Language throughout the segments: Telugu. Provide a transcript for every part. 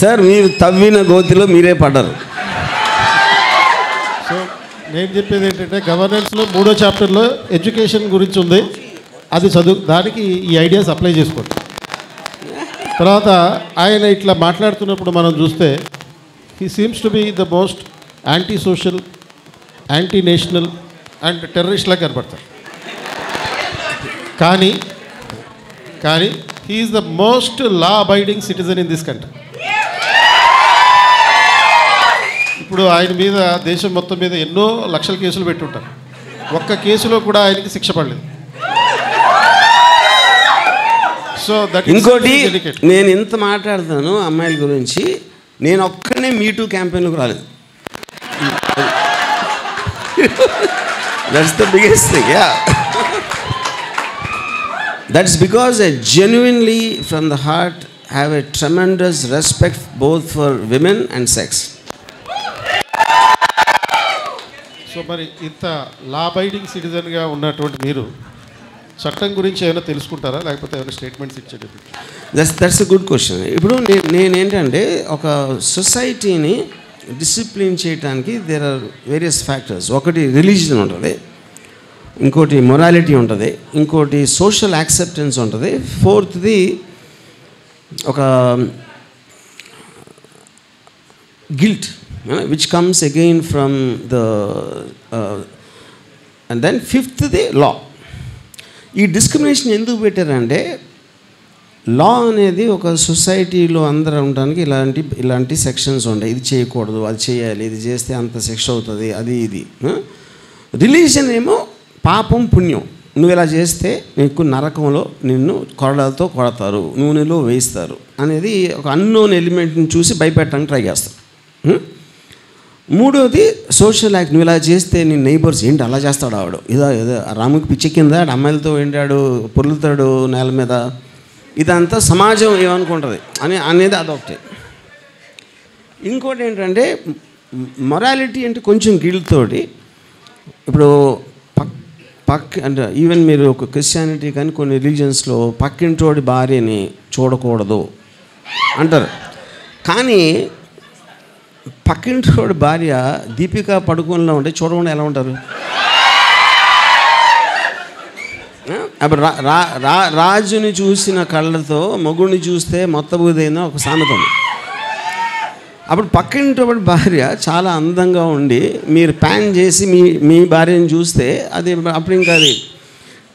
సార్ మీరు తవ్విన గోతిలో మీరే పడ్డారు. సో నేను చెప్పేది ఏంటంటే గవర్నెన్స్లో మూడో చాప్టర్లో ఎడ్యుకేషన్ గురించి ఉంది. అది చదువు దానికి ఈ ఐడియాస్ అప్లై చేసుకోండి. తర్వాత ఆయన ఇట్లా మాట్లాడుతున్నప్పుడు మనం చూస్తే he seems to be the most anti social anti national and టెర్రరిస్ట్లా కనపడతారు కానీ కానీ he's the most law abiding citizen in this country ఇప్పుడు ఆయన మీద దేశం మొత్తం మీద ఎన్నో లక్షల కేసులు పెట్టుంటారు. ఒక్క కేసులో కూడా ఆయనకి శిక్ష పడలేదు. సో దట్ ఇంకోటి నేను ఇంత మాట్లాడుతాను అమ్మాయిల గురించి. నేను ఒక్కనే మీటూ క్యాంపెయిన్లోకి రాలేదు. That's the biggest thing yeah that's because I genuinely from the heart have a tremendous respect both for women and sex so మరి ఇంత లా బైడింగ్ సిటిజన్గా ఉన్నటువంటి మీరు చట్టం గురించి ఏమైనా తెలుసుకుంటారా? లేకపోతే ఏమైనా స్టేట్మెంట్స్ ఇచ్చేటప్పుడు that's that's a good question ఇప్పుడు నేనేంటంటే ఒక సొసైటీని డిసిప్లిన్ చేయడానికి దేర్ ఆర్ వేరియస్ ఫ్యాక్టర్స్ ఒకటి రిలీజియన్ ఉంటుంది ఇంకోటి మొరాలిటీ ఉంటుంది ఇంకోటి సోషల్ యాక్సెప్టెన్స్ ఉంటుంది ఫోర్త్ది ఒక guilt which comes again from the and then ఫిఫ్త్ది law ఈ డిస్క్రిమినేషన్ ఎందుకు పెట్టారంటే లా అనేది ఒక సొసైటీలో అందరూ ఉండడానికి ఇలాంటి ఇలాంటి సెక్షన్స్ ఉంటాయి. ఇది చేయకూడదు అది చేయాలి ఇది చేస్తే అంత శిక్ష అవుతుంది అది ఇది. రిలీజన్ ఏమో పాపం పుణ్యం. నువ్వు ఇలా చేస్తే నీకు నరకంలో నిన్ను కొరడాలతో కొడతారు నూనెలో వేయిస్తారు అనేది ఒక అన్నోన్ ఎలిమెంట్ని చూసి భయపెట్టడానికి ట్రై చేస్తారు. మూడోది సోషల్ యాక్ట్ నువ్వు ఇలా చేస్తే నీ నైబర్స్ ఏంటి అలా చేస్తాడు ఆవిడ? ఇదా ఇదో రాముకి పిచ్చి కింద అమ్మాయిలతో ఏంటాడు? పొర్లుతాడు నేల మీద? ఇదంతా సమాజం ఏమనుకుంటుంది? అని అనేది అదొకటి. ఇంకోటి ఏంటంటే మొరాలిటీ అంటే కొంచెం గిల్తోటి ఇప్పుడు పక్ పక్ అంటే ఈవెన్ మీరు ఒక క్రిస్టియానిటీ కానీ కొన్ని రిలీజియన్స్లో పక్కింటోడి భార్యని చూడకూడదు అంటారు. కానీ పక్కింటోడి భార్య దీపిక పడుకోనిలో ఉంటే చూడకుండా ఎలా ఉంటారు? అప్పుడు రా రా రా రాజుని చూసిన కళ్ళతో మొగుడిని చూస్తే మొత్తబూదైన ఒక సామెత ఉంది. అప్పుడు పక్కింటి భార్య చాలా అందంగా ఉండి మీరు ప్యాన్ చేసి మీ మీ భార్యని చూస్తే అది అప్పుడు ఇంకా అది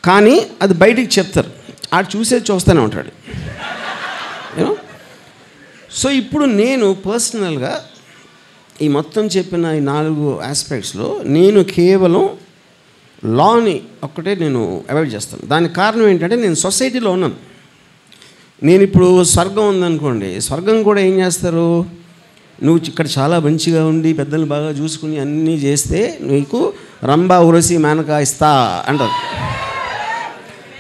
కానీ అది బయటికి చెప్తారు. ఆడు చూసే చూస్తూనే ఉంటాడు. సో ఇప్పుడు నేను పర్సనల్గా ఈ మొత్తం చెప్పిన ఈ నాలుగు ఆస్పెక్ట్స్లో నేను కేవలం లాని ఒక్కటే నేను అవాయిడ్ చేస్తాను. దానికి కారణం ఏంటంటే నేను సొసైటీలో ఉన్నాను. నేను ఇప్పుడు స్వర్గం ఉందనుకోండి స్వర్గం కూడా ఏం చేస్తారు? నువ్వు ఇక్కడ చాలా మంచిగా ఉండి పెద్దలు బాగా చూసుకుని అన్నీ చేస్తే నీకు రంభా ఉరసి మేనక ఇస్తా అంటారు.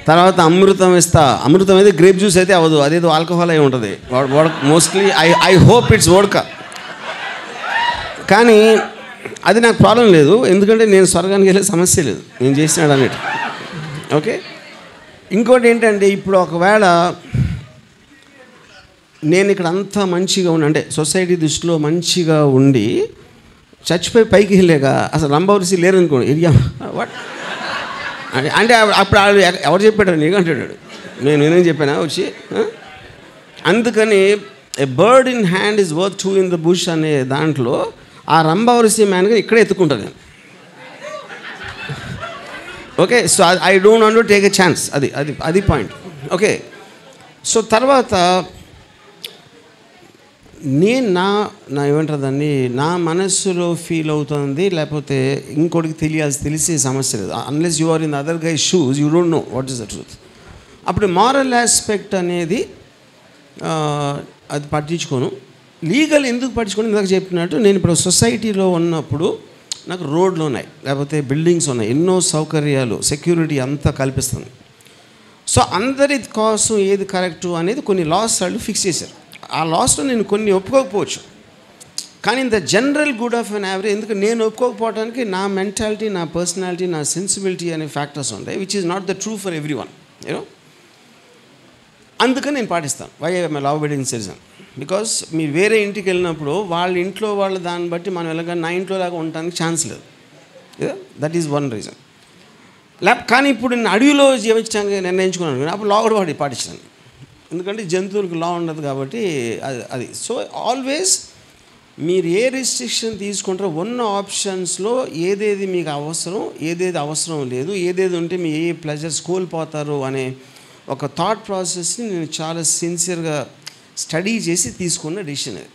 తర్వాత అమృతం ఇస్తా. అమృతం అయితే గ్రేప్ జ్యూస్ అయితే అవ్వదు అదేదో ఆల్కహాల్ అయి ఉంటుంది. Mostly I I hope it's vodka కానీ అది నాకు ప్రాబ్లం లేదు. ఎందుకంటే నేను స్వర్గానికి వెళ్ళే సమస్య లేదు. నేను చేసినాడు అన్నట్టు. ఓకే? ఇంకోటి ఏంటంటే ఇప్పుడు ఒకవేళ నేను ఇక్కడ అంతా మంచిగా ఉండి అంటే సొసైటీ దృష్టిలో మంచిగా ఉండి చచ్చిపోయి పైకి వెళ్ళాక అసలు రంభవరిసి లేరు అనుకోండి. ఏరియా వాట్ అంటే- అంటే అప్పుడు వాళ్ళు ఎవరు చెప్పాడు? నీకు అంటాడు నేను నేనేం చెప్పానా? వచ్చి అందుకని a bird in hand is worth two in the bush అనే దాంట్లో ఆ రంభవరిసి మ్యాన్గా ఇక్కడే ఎత్తుకుంటాను నేను. Okay so I don't want take a chance అది అది అది పాయింట్ ఓకే సో తర్వాత నేను నా నా ఏమంటారు దాన్ని నా మనస్సులో ఫీల్ అవుతుంది లేకపోతే ఇంకోటికి తెలియాల్సి తెలిసే సమస్య లేదు. Unless you are in other guy shoes you don't know what is the truth అప్పుడు మారల్ ఆస్పెక్ట్ అనేది అది పట్టించుకోను. లీగల్ ఎందుకు పట్టించుకోను ఇందాక చెప్పినట్టు నేను ఇప్పుడు సొసైటీలో ఉన్నప్పుడు నాకు రోడ్లు ఉన్నాయి లేకపోతే బిల్డింగ్స్ ఉన్నాయి ఎన్నో సౌకర్యాలు సెక్యూరిటీ అంతా కల్పిస్తుంది. సో అందరి కోసం ఏది కరెక్టు అనేది కొన్ని లాస్ వాళ్ళు ఫిక్స్ చేశారు. ఆ లాస్లో నేను కొన్ని ఒప్పుకోకపోవచ్చు. కానీ ఇంత general good of an average ఎందుకు నేను ఒప్పుకోకపోవడానికి నా మెంటాలిటీ నా పర్సనాలిటీ నా సెన్సిబిలిటీ అనే ఫ్యాక్టర్స్ ఉంటాయి which is not the true for everyone you know అందుకని నేను పాటిస్తాను. Why I love wedding citizen because మీరు వేరే ఇంటికి వెళ్ళినప్పుడు వాళ్ళ ఇంట్లో వాళ్ళ దాన్ని బట్టి మనం ఎలాగ నా ఇంట్లో లాగా ఉండడానికి ఛాన్స్ లేదు. దట్ ఈజ్ వన్ రీజన్ లేక కానీ ఇప్పుడు నేను అడవిలో జీవించడానికి నిర్ణయించుకున్నాను అప్పుడు లా కూడా వాడి పాటించాను ఎందుకంటే జంతువులకు లా ఉండదు కాబట్టి అది అది. సో ఆల్వేస్ మీరు ఏ రిస్ట్రిక్షన్ తీసుకుంటారో ఉన్న ఆప్షన్స్లో ఏదేది మీకు అవసరం ఏదేది అవసరం లేదు ఏదేది ఉంటే మీ ఏ ప్లెజర్స్ కోల్పోతారు అనే ఒక థాట్ ప్రాసెస్ని నేను చాలా సిన్సియర్గా స్టడీ చేసి తీసుకున్న డెసిషన్ అది.